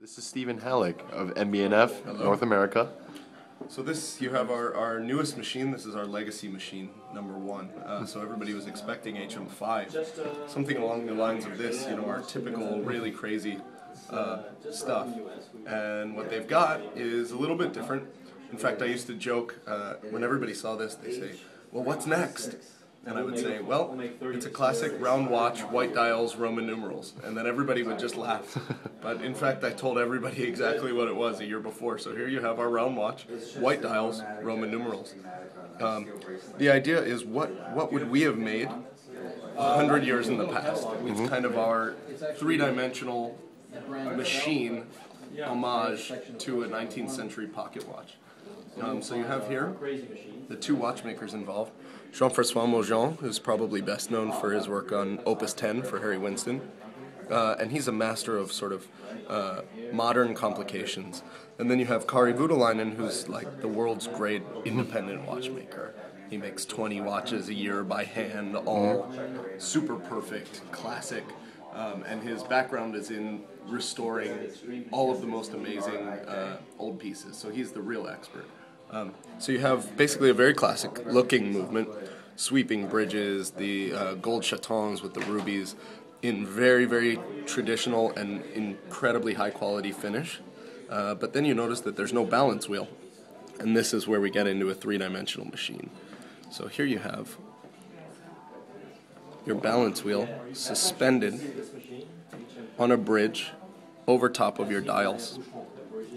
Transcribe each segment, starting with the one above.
This is Stephen Halleck of MB&F North America. So this, you have our, our newest machine. This is our legacy machine, number one. Uh, so everybody was expecting HM5, something along the lines of this. You know, our typical really crazy uh, stuff. And what they've got is a little bit different. In fact, I used to joke uh, when everybody saw this, they say, "Well, what's next?" And I would say, well, it's a classic round watch, white dials, Roman numerals. And then everybody would just laugh. But in fact, I told everybody exactly what it was a year before. So here you have our round watch, white dials, Roman numerals. Um, the idea is what, what would we have made a hundred years in the past? It's kind of our three-dimensional machine homage to a 19th century pocket watch. Um, so you have here the two watchmakers involved. Jean-Francois Mojon, who's probably best known for his work on Opus 10 for Harry Winston. Uh, and he's a master of sort of uh, modern complications. And then you have Kari Voutilainen, who's like the world's great independent watchmaker. He makes 20 watches a year by hand, all super perfect, classic. Um, and his background is in restoring all of the most amazing uh, old pieces. So he's the real expert. Um, so you have basically a very classic looking movement, sweeping bridges, the uh, gold chatons with the rubies, in very, very traditional and incredibly high quality finish. Uh, but then you notice that there's no balance wheel. And this is where we get into a three dimensional machine. So here you have your balance wheel suspended on a bridge over top of your dials.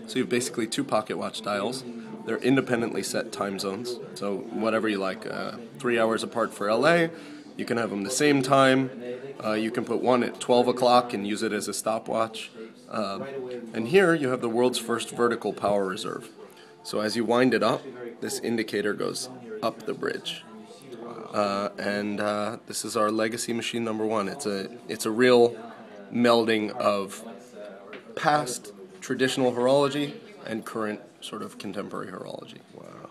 So you have basically two pocket watch dials. They're independently set time zones, so whatever you like. Uh, three hours apart for LA, you can have them the same time. Uh, you can put one at 12 o'clock and use it as a stopwatch. Uh, and here you have the world's first vertical power reserve. So as you wind it up, this indicator goes up the bridge. Uh, and uh, this is our legacy machine number one. It's a it's a real melding of past traditional horology and current sort of contemporary horology. Wow.